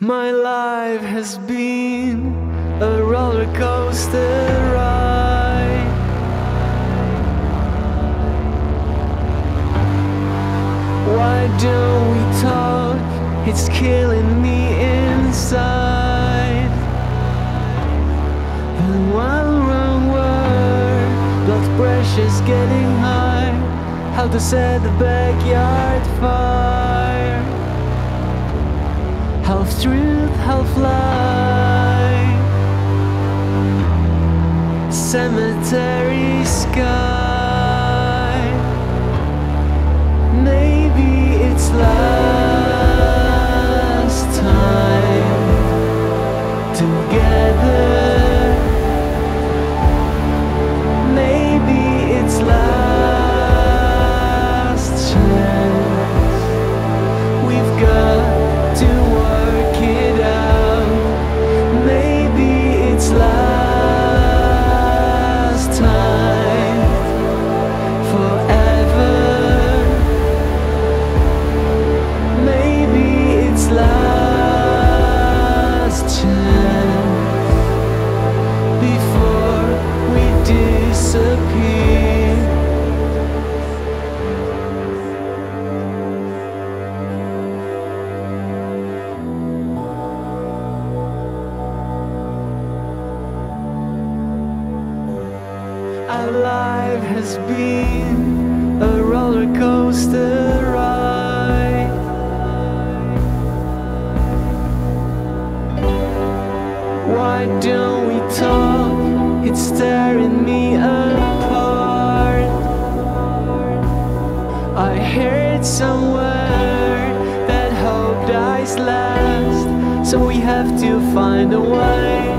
My life has been a roller coaster ride. Why don't we talk? It's killing me inside. And one wrong word, blood pressure's getting high. How to set the backyard fire? Half lie. Cemetery sky. Maybe it's last Our life has been a roller coaster ride. Why don't we talk? It's tearing me apart. I heard somewhere that hope dies last, so we have to find a way.